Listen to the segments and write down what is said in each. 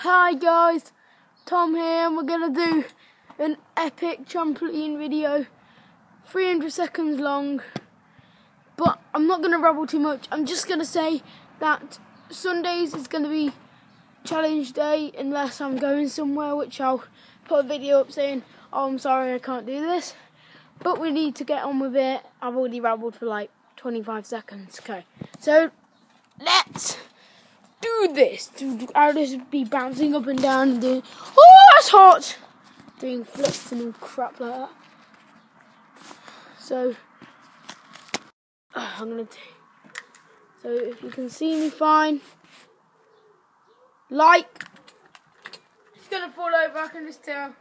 Hi guys, Tom here and we're gonna do an epic trampoline video, 300 seconds long, but I'm not gonna rabble too much, I'm just gonna say that Sundays is gonna be challenge day unless I'm going somewhere which I'll put a video up saying, oh I'm sorry I can't do this, but we need to get on with it, I've already rabbled for like 25 seconds, okay, so let's do this. Dude I'll just be bouncing up and down and doing, oh, that's hot! Doing flips and all crap like that. So, I'm gonna take, so if you can see me fine, like, it's gonna fall over, I can just tell.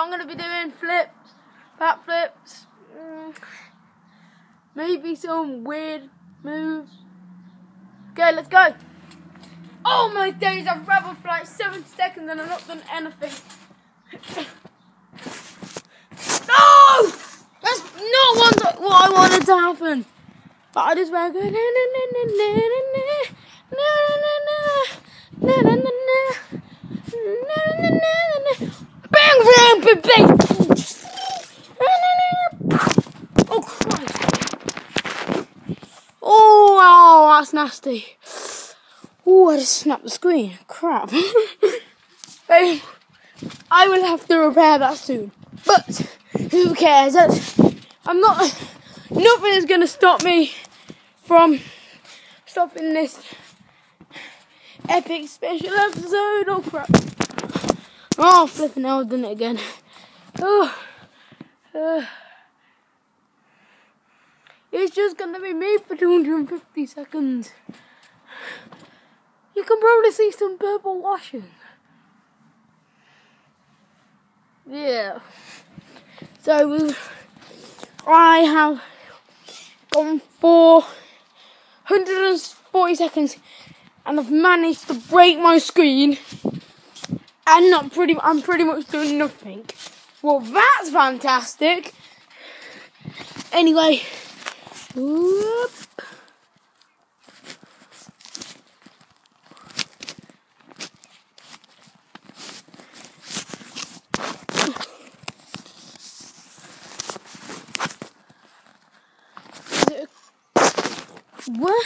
I'm going to be doing flips, back flips, mm, maybe some weird moves. Okay, let's go. Oh my days, I've rabbled for like 70 seconds and I've not done anything. no! That's not what I wanted to happen. But I just went, bang, Oh, Christ. Oh, oh, that's nasty. Oh, I just snapped the screen. Crap. I will have to repair that soon. But who cares? I'm not. Nothing is going to stop me from stopping this epic special episode. Oh crap. Oh, flipping hell, done it again. Oh. Uh, it's just gonna be me for 250 seconds. You can probably see some purple washing. Yeah. So I have gone for 140 seconds and I've managed to break my screen and not pretty I'm pretty much doing nothing. Well, that's fantastic. Anyway, whoop. What?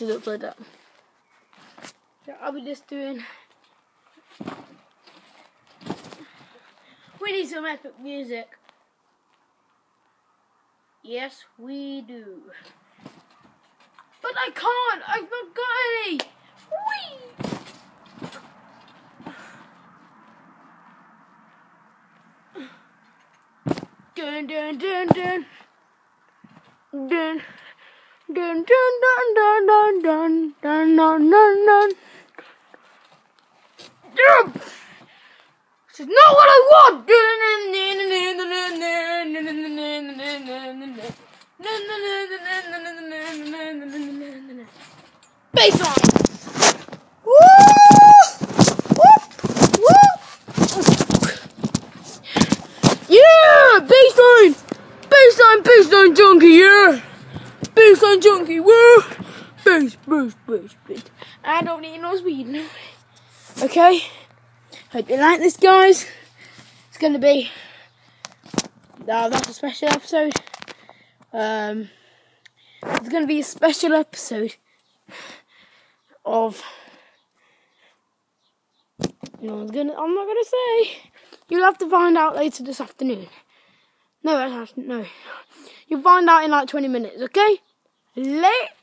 It looks like that. So I'll be just doing. We need some epic music. Yes, we do. But I can't. I've not got any. Whee! Dun dun dun dun. Dun. Dun dun dun dun dun dun dun dun dun dun. This is not what I want. Bassline. Yeah, bassline, bassline, bassline junkie, yeah. Boost on junkie, woo! Boost, boost, boost, boost. I don't need no speed, no. Okay? Hope you like this, guys. It's gonna be. Oh, that's a special episode. Um, it's gonna be a special episode of. No one's gonna. I'm not gonna say. You'll have to find out later this afternoon. No, no. You'll find out in like 20 minutes, okay? Late.